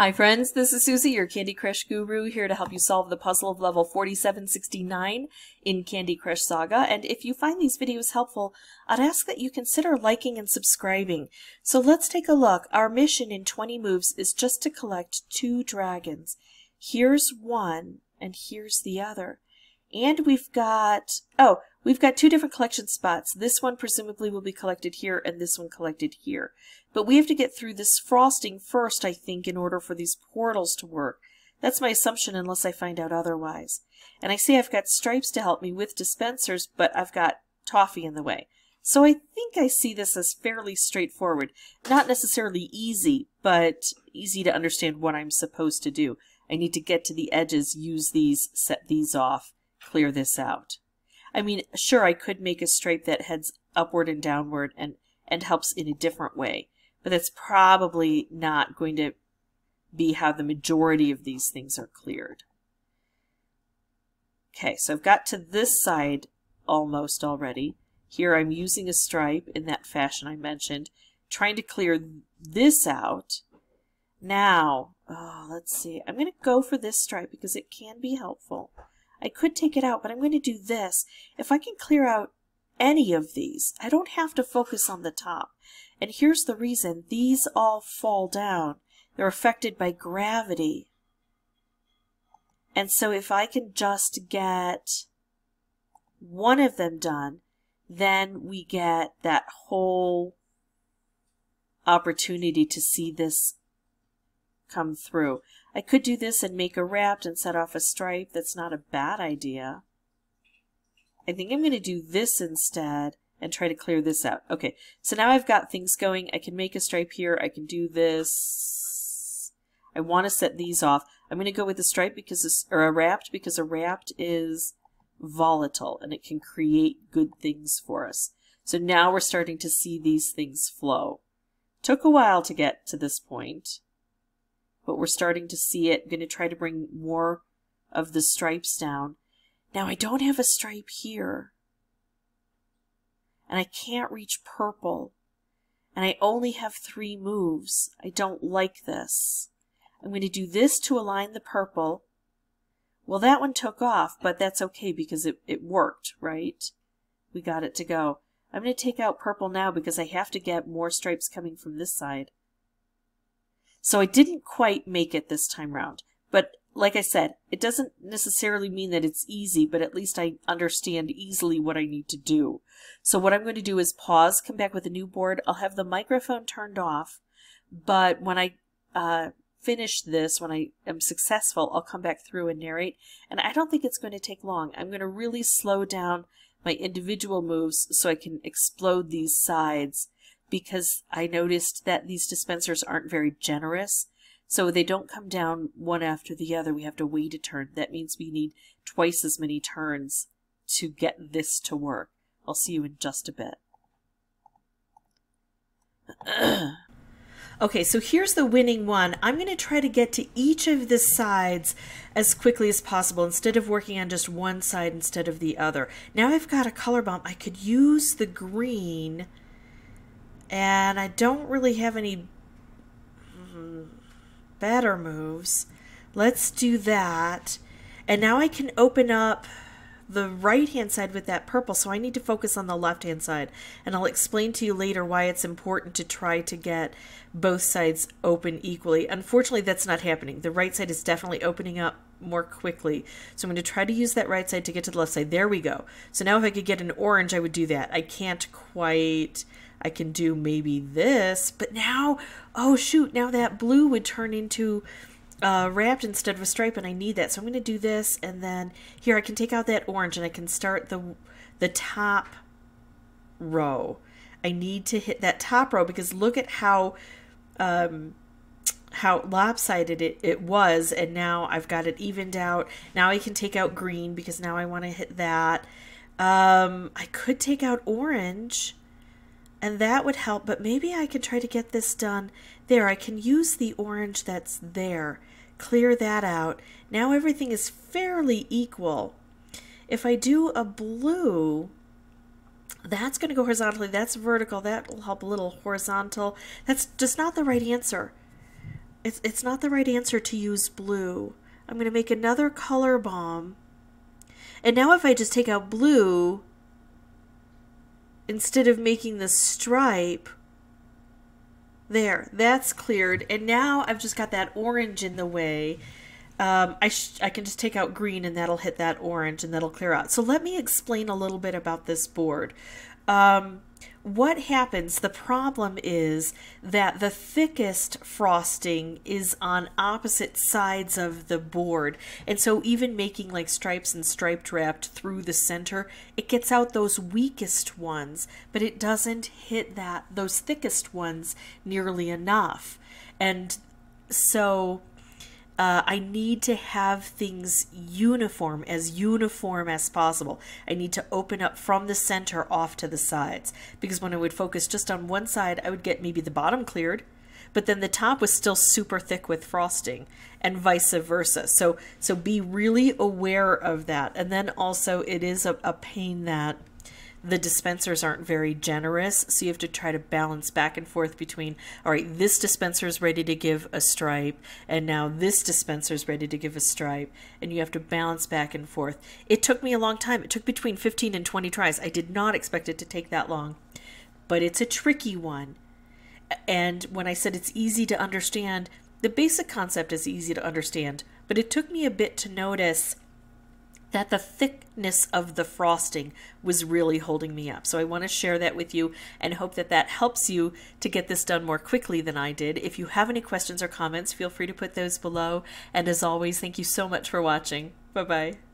Hi friends, this is Suzy, your Candy Crush guru, here to help you solve the puzzle of level 4769 in Candy Crush Saga. And if you find these videos helpful, I'd ask that you consider liking and subscribing. So let's take a look. Our mission in 20 moves is just to collect two dragons. Here's one, and here's the other. And we've got, oh, we've got two different collection spots. This one presumably will be collected here and this one collected here. But we have to get through this frosting first, I think, in order for these portals to work. That's my assumption unless I find out otherwise. And I see I've got stripes to help me with dispensers, but I've got toffee in the way. So I think I see this as fairly straightforward. Not necessarily easy, but easy to understand what I'm supposed to do. I need to get to the edges, use these, set these off, clear this out. I mean, sure, I could make a stripe that heads upward and downward and, and helps in a different way, but that's probably not going to be how the majority of these things are cleared. Okay, so I've got to this side almost already. Here I'm using a stripe in that fashion I mentioned, trying to clear this out. Now, oh, let's see. I'm going to go for this stripe because it can be helpful. I could take it out, but I'm going to do this. If I can clear out any of these, I don't have to focus on the top. And here's the reason. These all fall down. They're affected by gravity. And so if I can just get one of them done, then we get that whole opportunity to see this come through. I could do this and make a wrapped and set off a stripe. That's not a bad idea. I think I'm going to do this instead and try to clear this out. Okay, so now I've got things going. I can make a stripe here. I can do this. I want to set these off. I'm going to go with a stripe because this, or a wrapped because a wrapped is volatile and it can create good things for us. So now we're starting to see these things flow. Took a while to get to this point but we're starting to see it. I'm going to try to bring more of the stripes down. Now I don't have a stripe here. And I can't reach purple. And I only have three moves. I don't like this. I'm going to do this to align the purple. Well, that one took off, but that's okay because it, it worked, right? We got it to go. I'm going to take out purple now because I have to get more stripes coming from this side. So I didn't quite make it this time round. But like I said, it doesn't necessarily mean that it's easy, but at least I understand easily what I need to do. So what I'm going to do is pause, come back with a new board. I'll have the microphone turned off, but when I uh, finish this, when I am successful, I'll come back through and narrate. And I don't think it's going to take long. I'm going to really slow down my individual moves so I can explode these sides because I noticed that these dispensers aren't very generous. So they don't come down one after the other. We have to wait a turn. That means we need twice as many turns to get this to work. I'll see you in just a bit. okay, so here's the winning one. I'm going to try to get to each of the sides as quickly as possible instead of working on just one side instead of the other. Now I've got a color bomb. I could use the green and I don't really have any better moves. Let's do that. And now I can open up the right hand side with that purple, so I need to focus on the left hand side. And I'll explain to you later why it's important to try to get both sides open equally. Unfortunately, that's not happening. The right side is definitely opening up more quickly. So I'm going to try to use that right side to get to the left side. There we go. So now if I could get an orange, I would do that. I can't quite I can do maybe this, but now, oh shoot, now that blue would turn into uh, wrapped instead of a stripe and I need that. So I'm going to do this and then here I can take out that orange and I can start the, the top row. I need to hit that top row because look at how um, how lopsided it, it was and now I've got it evened out. Now I can take out green because now I want to hit that. Um, I could take out orange and that would help, but maybe I could try to get this done. There, I can use the orange that's there, clear that out. Now everything is fairly equal. If I do a blue, that's going to go horizontally. That's vertical. That will help a little horizontal. That's just not the right answer. It's, it's not the right answer to use blue. I'm going to make another color bomb. And now if I just take out blue, instead of making the stripe, there, that's cleared. And now I've just got that orange in the way. Um, I, I can just take out green and that'll hit that orange and that'll clear out. So let me explain a little bit about this board. Um, what happens, the problem is that the thickest frosting is on opposite sides of the board. And so even making like stripes and striped wrapped through the center, it gets out those weakest ones, but it doesn't hit that those thickest ones nearly enough. And so uh, I need to have things uniform, as uniform as possible. I need to open up from the center off to the sides because when I would focus just on one side, I would get maybe the bottom cleared, but then the top was still super thick with frosting and vice versa. So, so be really aware of that. And then also it is a, a pain that the dispensers aren't very generous, so you have to try to balance back and forth between, all right, this dispenser is ready to give a stripe, and now this dispenser is ready to give a stripe, and you have to balance back and forth. It took me a long time. It took between 15 and 20 tries. I did not expect it to take that long, but it's a tricky one. And when I said it's easy to understand, the basic concept is easy to understand, but it took me a bit to notice that the thickness of the frosting was really holding me up. So I want to share that with you and hope that that helps you to get this done more quickly than I did. If you have any questions or comments, feel free to put those below. And as always, thank you so much for watching. Bye-bye.